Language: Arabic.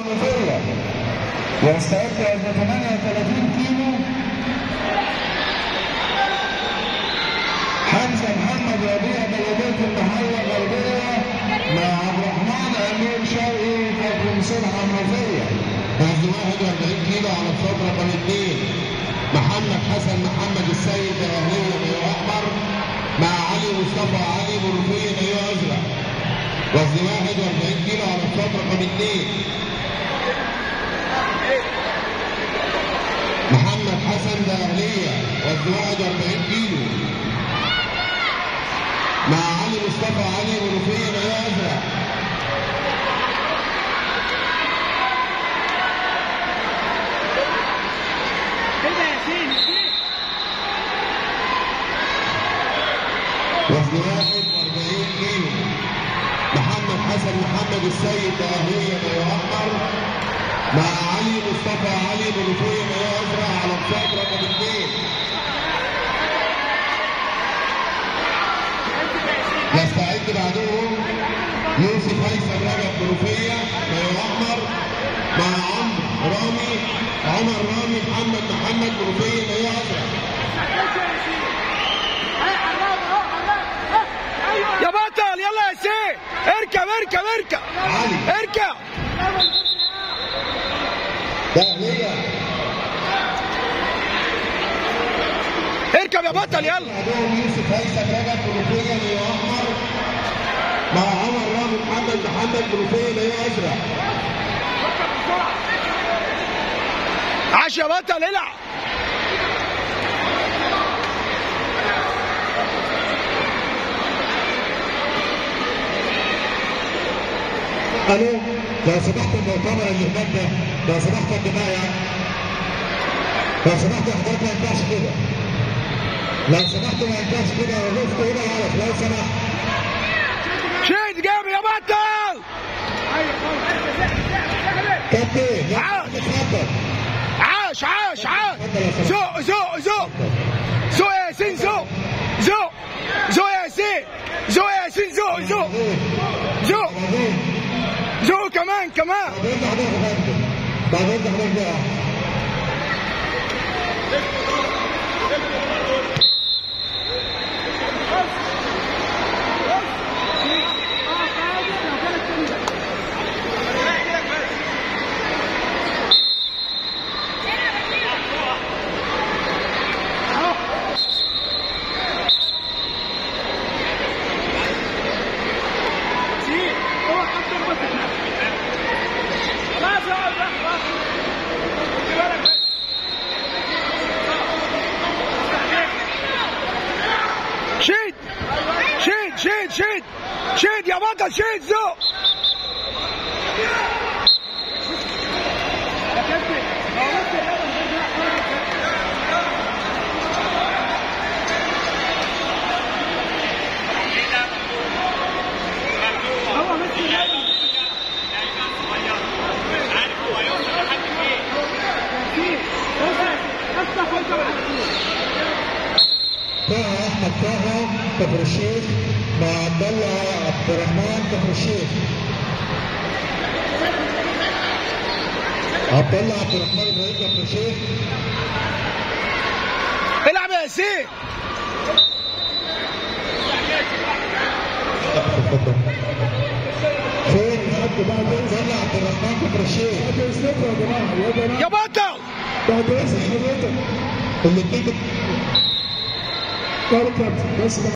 المنوفية يستعد وزن 38 كيلو. حمزة محمد ربيع بلدية المحلة الغربية مع عبد الرحمن أمير شوقي كابتن صلح المنوفية وزن 41 كيلو على الصوت رقم 2 محمد حسن محمد السيد اهليه مايو احمر مع علي مصطفى علي منوفيه مايو ازرق وزن 41 كيلو على الصوت رقم 2 محمد حسن ده اهليه وزن 41 كيلو. مع علي مصطفى علي منوفيه مايو ازرق كده يا سين يا سين وزن 41 كيلو. محمد حسن محمد السيد أهلية مايو احمر مع علي مصطفى علي منوفيه مايو ازرق على مصاب رقم 2 يستعد بعدهم يوسف هيثم رجب منوفيه مايو احمر مع عمرو رامي عمر رامي محمد محمد منوفيه مايو ازرق يا بطل يلا يا سين اركب اركب اركب. اركب. ده اركب يا بطل يلا. يوسف هيثم رجب مع عمر رامي محمد محمد منوفيه مايو ازرق عاش يا بطل العب. ألو لو سمحت المؤتمر اللي هناك ده لو سمحت يا جماعة لو سمحت حضرتك ما ينفعش كده. لو سمحت ما ينفعش كده وقفت هنا غلط. لو سمحت. شيد جامد يا بطل! كابتن عاش. عاش عاش زق زق زق زق يا ياسين زق زق زق يا ياسين. زق يا ياسين زق زق زق بعدين زق كمان كمان. بعدين فندم بعدين حضرتك بقى شيد شيد شيد شيد يا بطل شيد زق. طه أحمد طه كفر الشيخ. مع عبد الله عبد الرحمن كفر الشيخ عبد الله عبد الرحمن إبراهيم الشيخ العب يا ياسين فين بعد عبد الله عبد الرحمن كفر الشيخ يا بطل. بعد حضرتك الاثنين بس